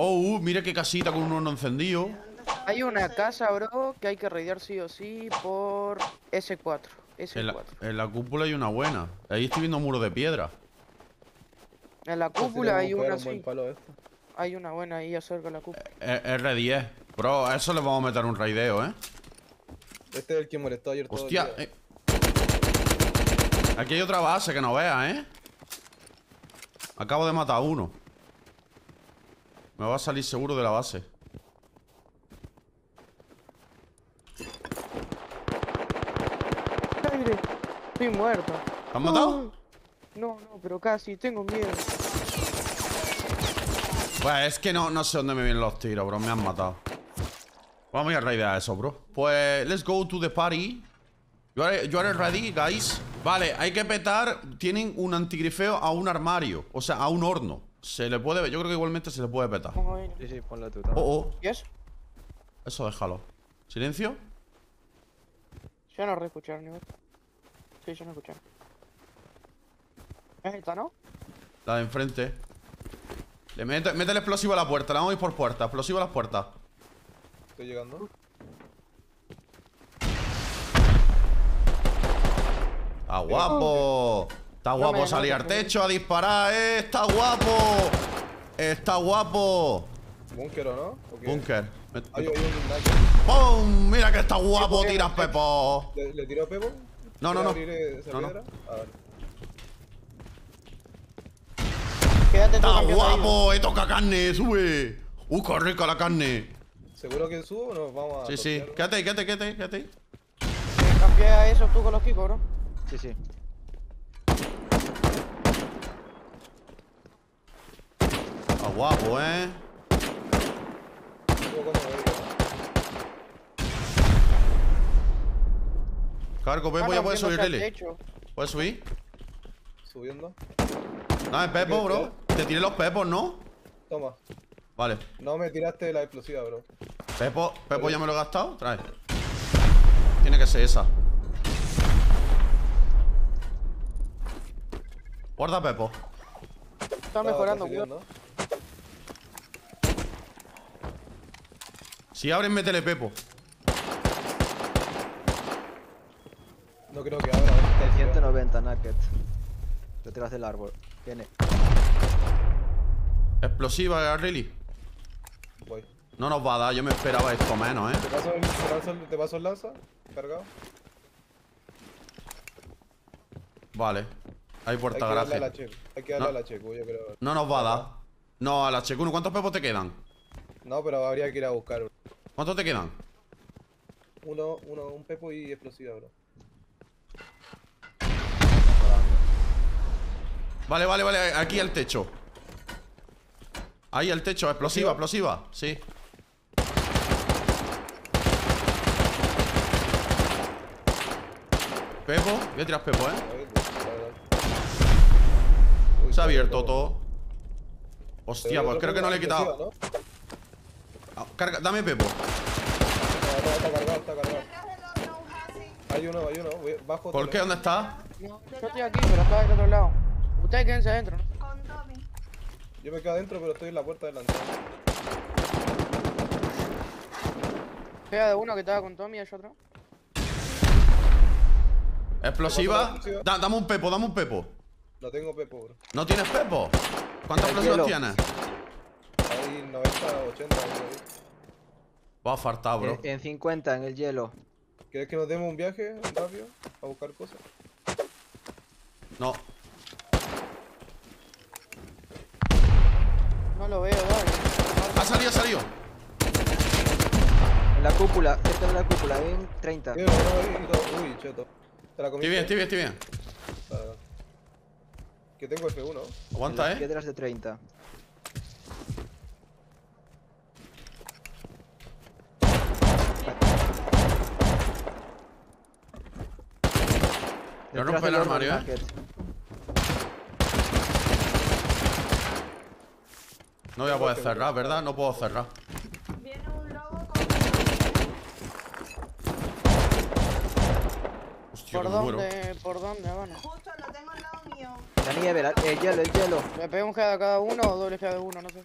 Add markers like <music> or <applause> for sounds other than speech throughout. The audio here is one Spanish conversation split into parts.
Oh, uh, mira qué casita con un horno encendido. Hay una casa, bro, que hay que raidear sí o sí por S4. En la, S4. en la cúpula hay una buena. Ahí estoy viendo un muro de piedra. En la Pues cúpula hay una un buen sí. palo a esto. Hay una buena ahí acerca de la cúpula. Eh, R10. Bro, a eso le vamos a meter un raideo, ¿eh? Este es el que molestó ayer todo el Hostia, día. eh. Aquí hay otra base que no veas, ¿eh? Acabo de matar a uno. Me va a salir seguro de la base. Aire. Estoy muerto. ¿Te has matado? No, no, pero casi, tengo miedo. Pues es que no, no sé dónde me vienen los tiros, bro. Me han matado. Vamos a ir a raidear eso, bro. Pues, let's go to the party. You are, you are ready, guys? Vale, hay que petar. Tienen un antigrifeo a un armario. O sea, a un horno. Se le puede... Yo creo que igualmente se le puede petar. Sí, sí, ponlo tú. Oh, oh. ¿Y eso? Eso déjalo. ¿Silencio? Yo no reescucharon ni Sí, yo no escucharon. Es esta, ¿no? La de enfrente. Le mete, mete el explosivo a la puerta. Le vamos a ir por puerta. Explosivo a las puertas. Estoy llegando. Está guapo. Está guapo salir al techo a disparar, eh. Está guapo. Está guapo. ¿Búnker o no? Búnker. ¡Pum! Mira que está guapo, tiras Pepo. ¿Le, le tiró Pepo? No, no, ¿Quiere no. No, no. piedra? A ver. Quédate Está guapo. Eh, toca carne, sube. Uh, qué rica la carne. ¿Seguro que subo o nos vamos a Sí, sí. Quédate quédate, quédate, quédate. Cambié a eso tú con los kikos, bro. Sí, sí. Está guapo, eh. Cargo, Pepo, ya puedes subir, Lili. ¿Puedes subir? Subiendo. Dame Pepo, bro. Te tiré los pepos, ¿no? Toma. Vale. No me tiraste la explosiva, bro. Pepo, Pepo ya me lo he gastado. Trae. Tiene que ser esa. Guarda Pepo. Está mejorando, cuidado. Si abren, métele Pepo. No creo que abra. a ver si El está 190, Naked. Detrás del árbol. Viene. Explosiva, Really. Voy. No nos va a dar, yo me esperaba esto menos, ¿eh? ¿Te paso el, te paso el, te paso el lanza? ¿Cargado? Vale. Hay Hay que puerta darle a la garaje. check. Hay que darle No. a la check, yo creo. No nos va a dar. No, a la Checuno. ¿Cuántos pepos te quedan? No, pero habría que ir a buscar. ¿Cuántos te quedan? Uno, uno, un pepo y explosiva, bro. Vale, vale, vale. Aquí el techo. Ahí el techo. Explosiva, explosiva. Sí. Pepo. Voy a tirar Pepo, ¿eh? Se ha abierto todo. Hostia, pues creo que no le he quitado. Ah, Carga, dame Pepo. está cargado, está cargado. Hay uno, hay uno. voy- Bajo. ¿Por qué? ¿Dónde está? No, yo estoy aquí, pero está del otro lado. Ustedes quédense adentro, ¿no? Yo me quedo adentro, pero estoy en la puerta delante. Queda de uno que estaba con Tommy y hay otro. Explosiva. Da- dame un Pepo, dame un Pepo. No tengo pepo, bro. ¿No tienes Pepo? ¿Cuántas explosivas tienes? Hay 90, 80. algo ahí. Va a faltar, bro. En, en 50, en el hielo. ¿Quieres que nos demos un viaje rápido a buscar cosas? No. No lo veo, dale. Ha salido, ha salido. En la cúpula, cerca de la cúpula, en 30. Eh, no, ahí, no, Uy, cheto. ¿Te la comiste? Estoy bien, estoy bien, estoy bien. Que tengo F1. en Aguanta, las eh. piedras de 30. Yo rompo el armario, eh. No voy a poder cerrar, ¿verdad? No puedo cerrar. Viene un lobo con... Hostia, ¿Por dónde? ¿Por dónde, Habana? Justo lo tengo al lado mío. La nieve, la- el hielo, el hielo. ¿Me pego un head a cada uno o doble head de uno? No sé.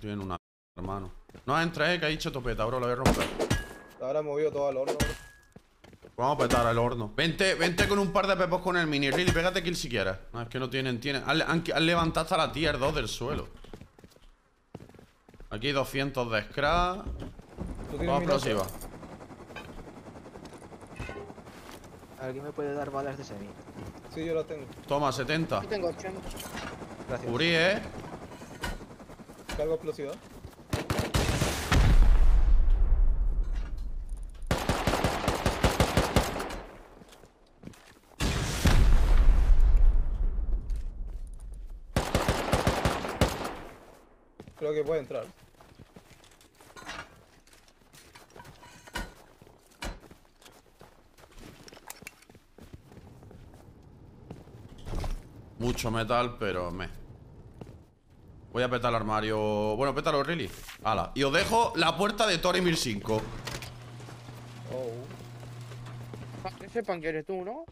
tienen una hermano. No entres, eh, que ha dicho topeta, bro, lo voy a romper. Ahora he movido todo al horno, bro. Vamos a petar el horno. Vente, vente con un par de pepos con el mini reel y pégate kill si quieres. No, es que no tienen, tienen. Han, han- han levantado hasta la tier 2 del suelo. Aquí hay 200 de scrap. ¿Tú tienes Vamos explosiva. ¿Alguien me puede dar balas de semi? Sí, yo las tengo. Toma, 70. Yo tengo 80. Gracias. Cubrí, eh. Cargo explosiva. Creo que puede entrar. Mucho metal, pero me. Voy a petar el armario. Bueno, pétalo, really. Hala. Y os dejo la puerta de Torimir 5. Oh. Que sepan que eres tú, ¿no?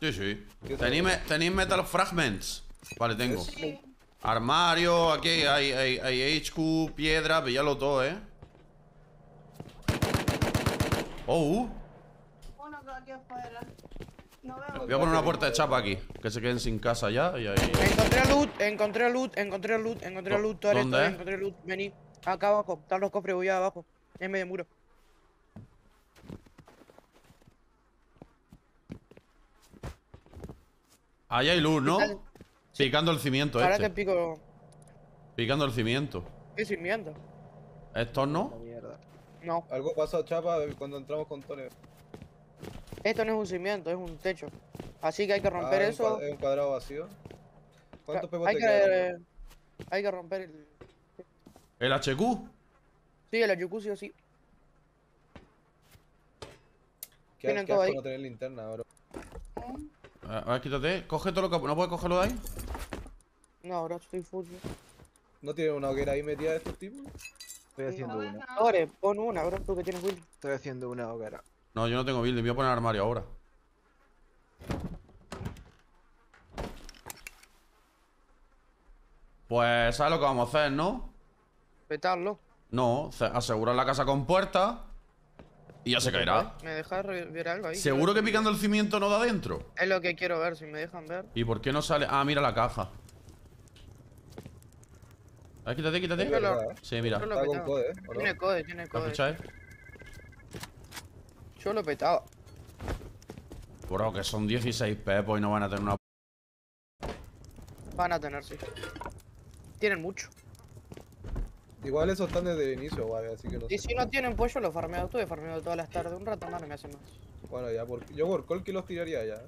Sí, sí. ¿Tenéis, me- tenéis metal fragments? Vale, tengo. Sí. Armario, aquí hay, hay, hay HQ, piedra, pillalo todo, ¿eh? Oh, Uno que aquí afuera. No veo. voy a poner una puerta de chapa aquí. Que se queden sin casa ya y ahí. Encontré loot, encontré loot, encontré loot, encontré loot, todo ¿Dónde? esto, encontré loot. Vení, acá abajo, están los cofres, voy abajo. En medio muro. Ahí hay luz, ¿no? Picando el cimiento Ahora te este. pico. Picando el cimiento. ¿Qué cimiento? Estos no. No, Algo pasó a Chapa cuando entramos con Tony. esto no es un cimiento, es un techo. Así que hay que romper Ah, un eso. Es un cuadrado vacío. ¿Cuántos pepos hay te que, quedan? hay que romper el. El HQ. Sí, el jacuzzi o sí. Qué tienen qué todo asco ahí. no tener linterna, bro. A ver, quítate. Coge todo lo que. ¿No puedes cogerlo de ahí? No, ahora estoy full. ¿No tienen una hoguera ahí metida de estos tipos? Estoy haciendo una. Ahora, pon una, bro, tú que tienes Willy. Estoy haciendo una hoguera. No, yo no tengo building. Voy a poner armario ahora. Pues, ¿sabes lo que vamos a hacer, no? Petarlo. No, asegurar la casa con puertas y ya se caerá. ¿Me dejas ver algo ahí? ¿Seguro que picando el cimiento no da dentro? Es lo que quiero ver, si me dejan ver. ¿Y por qué no sale? Ah, mira la caja. A ver, quítate, quítate. ¿eh? Sí, mira. Yo lo Está con code, ¿eh? ¿O no? Tiene code, tiene ¿Me code. escucháis? Yo lo petaba. Bro, que son 16 pepos y no van a tener una... Van a tener, sí. Tienen mucho. Igual esos están desde el inicio, guay, así que no Y sé. si no tienen pollo, los farmeo. Estuve farmeando todas las tardes. Un rato más no me hace más. Bueno, ya, por... yo por Colky los tiraría ya. ¿eh?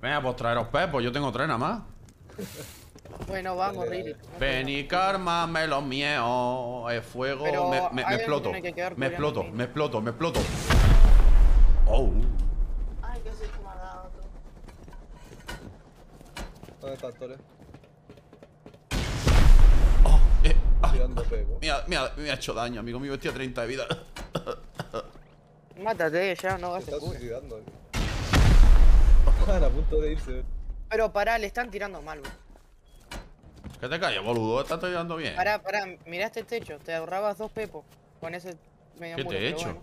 Venga, pues traeros pepos. Yo tengo tres nada más. <laughs> Bueno, vamos, Riri. Ven y karma, me los míos. El fuego. Pero me, me- me exploto. que Me exploto, a me exploto, me exploto. Oh. Ay, que soy. ¿Dónde están Tore? oh eh, ah, Tirando me, ha, me ha- me ha hecho daño, amigo mío. Estoy a 30 de vida. <laughs> Mátate ya, no Se gastes está suicidando. eh. <laughs> Están a punto de irse. Pero pará, le están tirando mal, bro. Que te calles, boludo. Estás tirando bien. Pará, pará, mirá este techo. Te ahorrabas dos pepos con ese medio ¿Qué muro. te he hecho? bueno.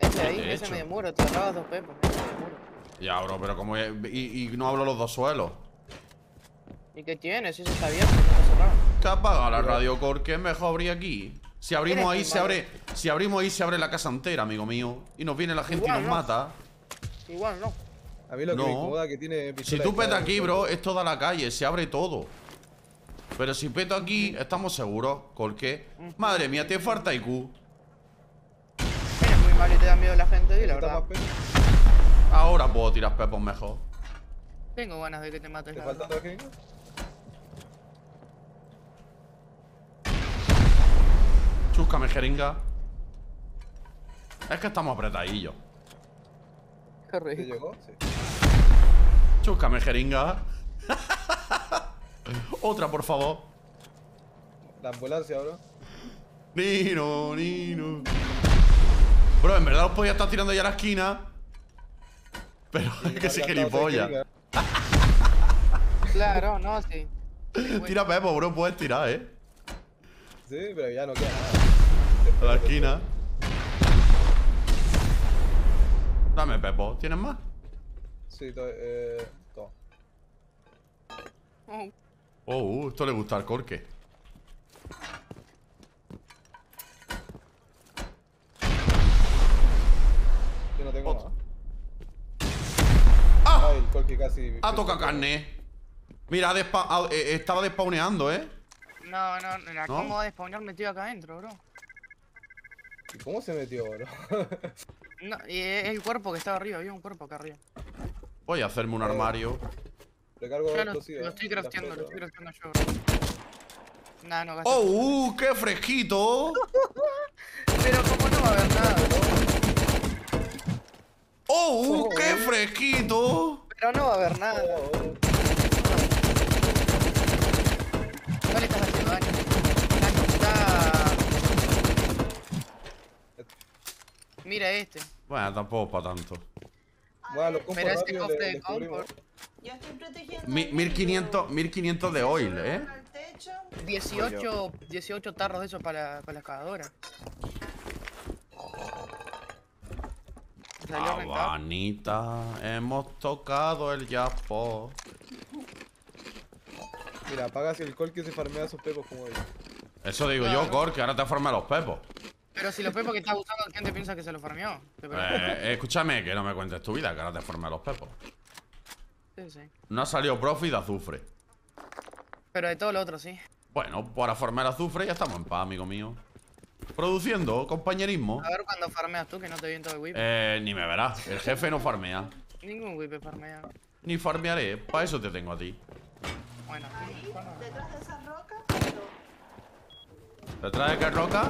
Ese ¿Qué ahí, te he ese hecho? medio muro. Te ahorrabas dos pepos. ese medio muro. Ya, bro, pero como. Y, y no hablo los dos suelos. ¿Y qué tienes? Si eso está abierto, no está cerrado. Que apaga la radio, porque es mejor abrir aquí. Si abrimos ahí, se abre. Si abrimos ahí, se abre la casa entera, amigo mío. Y nos viene la gente Igual, y nos ¿no? mata. Igual no. A mí lo que No. me incomoda que tiene Si tú petas aquí, bro, es toda la calle, se abre todo. Pero si peto aquí, estamos seguros. Porque, madre mía, te falta IQ. Eres muy malo y te da miedo la gente, di la ¿Necesitas verdad. Ahora puedo tirar pepos mejor. Tengo ganas de que te mates, ¿Te la falta jeringa? Chúscame, jeringa. Es que estamos apretadillos. Qué ¿Te rico. llegó? Sí. Chúscame, jeringa. <laughs> Otra, por favor. La ambulancia, bro. Nino, Nino. Bro, en verdad os podía estar tirando ya a la esquina. Pero <laughs> es que sí, gilipollas. Claro, no, sí. Sí, bueno. Tira Pepo, bro, puedes tirar, eh. Sí, pero ya no queda nada. A la esquina. Dame, Pepo. ¿Tienes más? Sí, to- eh, todo. Oh, Oh, uh, esto le gusta al corque. Yo no tengo más. ¡Ah! Ay, el Colqui casi. Ah, toca carne. Mira, ha despa- ha- eh, estaba despawneando, ¿eh? No, no, ¿No? cómoda de spawnar metido acá adentro, bro. ¿Y cómo se metió, bro? No, y es el cuerpo que estaba arriba, había un cuerpo acá arriba. Voy a hacerme un armario. Recargo Ya lo, explosivo. lo estoy ¿eh? crafteando, lo estoy crafteando yo, bro. Nah, no gasté. ¡Oh, uh! ¡Qué fresquito! <laughs> Pero como no va a haber nada, ¡Oh, uh! ¡Qué fresquito! pero no va a haber nada. Oh, oh. No le estás haciendo daño. Está- Mira este. Bueno, tampoco para tanto. Bueno, los Pero rápido, cofre de descubrimos. confort. Yo estoy protegiendo. Mi- el 1500, 1500 de oil, ¿eh? Al techo. 18, 18 tarros de eso para la, para la excavadora. Habanita, hemos tocado el jackpot. Mira, apaga si el Colqui se farmea sus pepos como yo. Eso digo yo. Cor, que ahora te forma los pepos. Pero si los pepos que está usando, ¿quién te piensa que se lo farmeó? Eh, escúchame, que no me cuentes tu vida, que ahora te forma los pepos. Sí, sí. No ha salido profit de azufre. Pero de todo lo otro, sí. Bueno, para formar azufre ya estamos en paz, amigo mío. Produciendo, compañerismo. A ver cuando farmeas tú, que no te viento de whip. Eh, ni me verás. El jefe no farmea. Ningún whip farmea. Ni farmearé. Para eso te tengo a ti. Bueno, Ahí, detrás de esa roca. no. ¿Detrás de qué roca?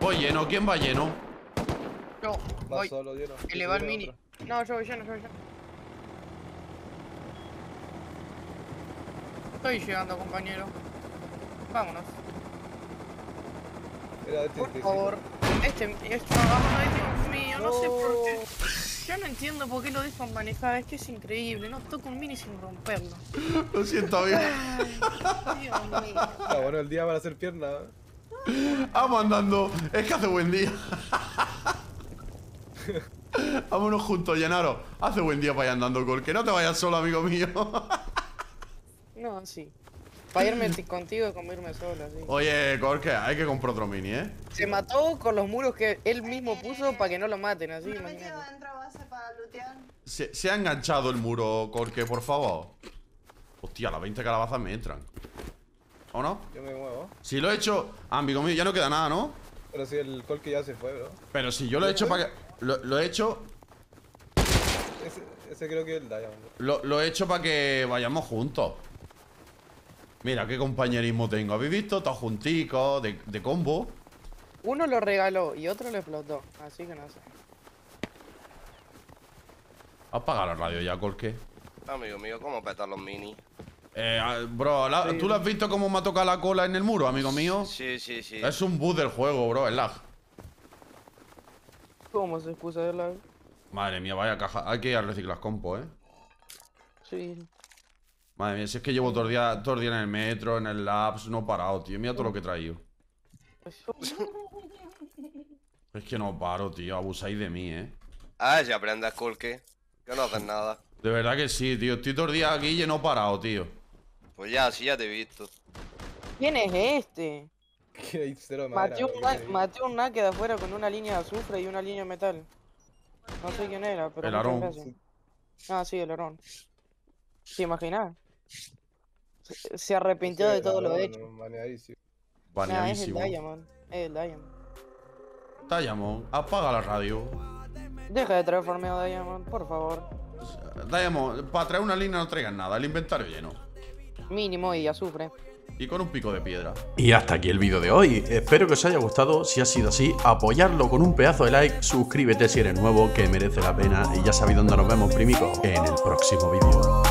Voy lleno. ¿Quién va lleno? yo Va voy. solo. Elevar Yo mini. otro. No, yo voy lleno, yo voy lleno. Estoy llegando, compañero. Vámonos. Era este, Por este, favor. Este, este, ay, Dios mío, no sé por qué. No. Yo no entiendo por qué lo dejan manejar, es que es increíble, no toco un mini sin romperlo. Lo siento bien. Dios mío. Está bueno el día para hacer pierna. Vamos andando. Es que hace buen día. <laughs> Vámonos juntos, Llenaro. Hace buen día para ir andando, Cor. Que no te vayas solo, amigo mío. <laughs> No, sí. Para irme ti- contigo y comerme sola, sí. Oye, Cor, que hay que comprar otro mini, ¿eh? Se mató con los muros que él mismo puso para que no lo maten, así, Me he metido dentro a base para lootear. Se, se ha enganchado el muro, Corque, por favor. Hostia, las 20 calabazas me entran. ¿O no? Yo me muevo. Si lo he hecho. Ah, amigo mío, ya no queda nada, ¿no? Pero si el Colqui ya se fue, bro. Pero si yo lo he hecho para que. Lo, lo he hecho. Ese, ese creo que es el Diamond. Lo, lo he hecho para que vayamos juntos. Mira qué compañerismo tengo. ¿Habéis visto? Todos junticos, de, de combo. Uno lo regaló y otro le explotó, así que no sé. Apaga la radio ya, Corque. Amigo mío, ¿cómo petan los minis? Eh, ah, bro, la- ¿tú lo has visto cómo me ha tocado la cola en el muro, amigo mío? Sí, sí, sí. Es un bug del juego, bro, es lag. ¿Cómo se excusa de la.? Madre mía, vaya caja. Hay que ir a reciclar compo, eh. Sí. Madre mía, si es que llevo todo el día, todo el día en el metro, en el labs, no he parado, tío. Mira todo lo que he traído. <laughs> Es que no paro, tío. Abusáis de mí, eh. Ah, ya aprendes, Kulke. Que no haces nada. De verdad que sí, tío. Estoy todo el día aquí y no he parado, tío. Pues ya, sí, ya te he visto. ¿Quién es este? Que hay cero de madera. Maté un, maté un naque de afuera con una línea de azufre y una línea de metal. No sé quién era, pero. El gracias. Ah, sí, el Aarón. ¿Se imaginas? Se, se arrepintió Sí, de todo lo hecho. baneadísimo. Nah, es el. Diamond. Es el Diamond. Diamond, apaga la radio. Deja de traer farmeo Diamond, por favor. Diamond, para traer una línea no traigas nada. El inventario lleno. Mínimo y azufre. Y con un pico de piedra. Y hasta aquí el vídeo de hoy. Espero que os haya gustado. Si ha sido así, apoyarlo con un pedazo de like. Suscríbete si eres nuevo, que merece la pena. Y ya sabéis dónde nos vemos, primico, en el próximo vídeo.